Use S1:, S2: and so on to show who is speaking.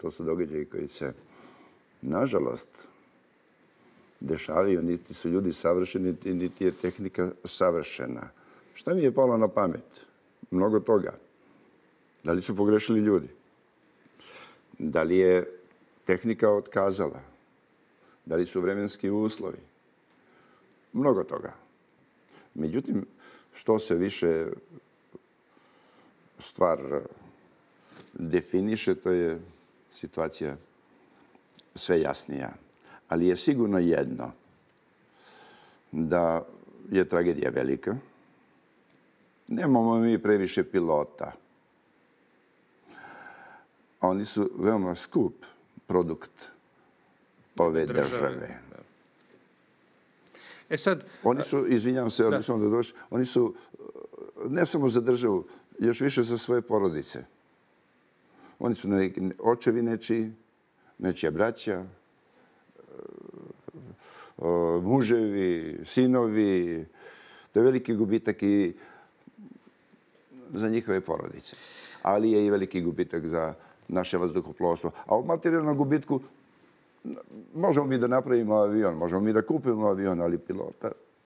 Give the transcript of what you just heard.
S1: To su događaji koji se, nažalost, dešavaju, niti su ljudi savršeni, niti je tehnika savršena. Šta mi je palo na pamet? Mnogo toga. Da li su pogrešili ljudi? Da li je tehnika otkazala? Da li su vremenski uslovi? Mnogo toga. Međutim, što se više stvar definiše, to je situacija sve jasnija. Ali je sigurno jedno, da je tragedija velika. Nemamo mi previše pilota. Oni su veoma skup produkt ove države.
S2: E sad...
S1: Oni su, izvinjam se, da. oni su ne samo za državu, još više za svoje porodice. Oni su neki očevi nečiji, nečija braća, e, muževi, sinovi. To je veliki gubitak i za njihove porodice. Ali je i veliki gubitak za naše vazduhoplovstvo. A o materijalnom gubitku možemo mi da napravimo avion, možemo mi da kupimo avion, ali pilota